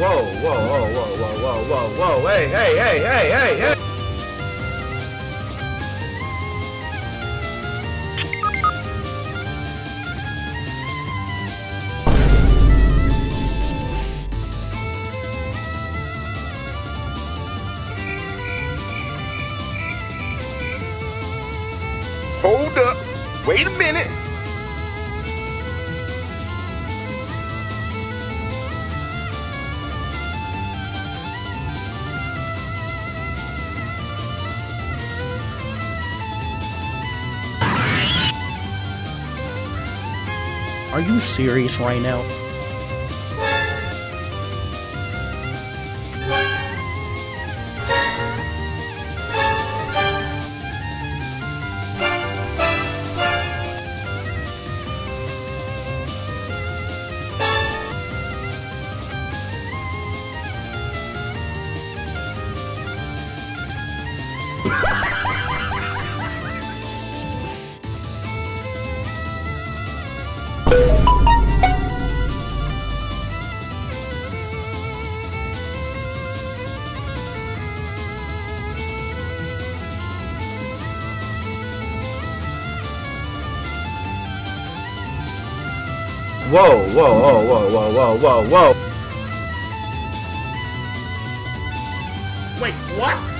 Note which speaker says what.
Speaker 1: Whoa, whoa, whoa, whoa, whoa, whoa, whoa, whoa, hey, hey, hey, hey, hey, hey!
Speaker 2: Hold up. Wait a minute.
Speaker 3: Are you serious right now?
Speaker 1: Whoa, whoa, whoa, whoa, whoa, whoa, whoa, whoa.
Speaker 3: Wait, what?